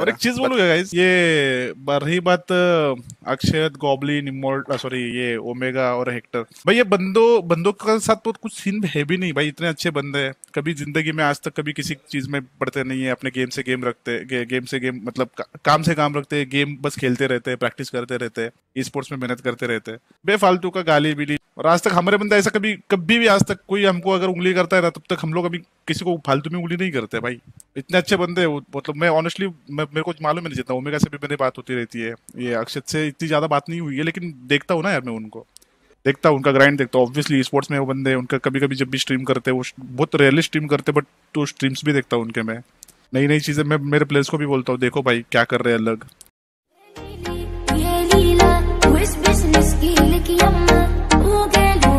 और एक चीज़ बोलूँगा गाइस ये रही बात अक्षत गॉबलिन इमोर्ट सॉरी ये ओमेगा और हेक्टर। भाई ये बंदो बंदों के साथ तो कुछ सीन है भी नहीं भाई इतने अच्छे बंदे हैं। कभी ज़िंदगी में आज तक कभी किसी चीज़ में पढ़ते नहीं है अपने गेम से गेम रखते गे, गेम से गेम मतलब का, काम से काम रखते गेम बस खेलते रहते हैं प्रैक्टिस करते रहते हैं स्पोर्ट्स में मेहनत करते रहते हैं। बेफालतू का गाली बिली और आज तक हमारे बंदा ऐसा कभी कभी भी आज तक कोई हमको अगर उंगली करता है ना, तब तक हम लोग अभी किसी को फालतू में उंगली नहीं करते भाई। इतने अच्छे बंदे मतलब मैं ऑनेस्टली मेरे को मालूम नहीं जितना ओमेगा से भी मेरी बात होती रहती है। ये अक्षत से इतनी ज़्यादा बात नहीं हुई है, लेकिन देखता हूँ ना यार मैं उनको। देखता हूँ उनका ग्राइंड देखता हूँ। ऑब्वियसली स्पोर्ट्स में वो बंदे उनका कभी कभी जब भी स्ट्रीम करते वो बहुत रेयरली स्ट्रीम करते बट तो स्ट्रीम्स भी देखता हूँ उनके मैं। नई नई चीज़ें मैं मेरे प्लेयर्स को भी बोलता हूँ, देखो भाई क्या कर रहे हैं अलग। que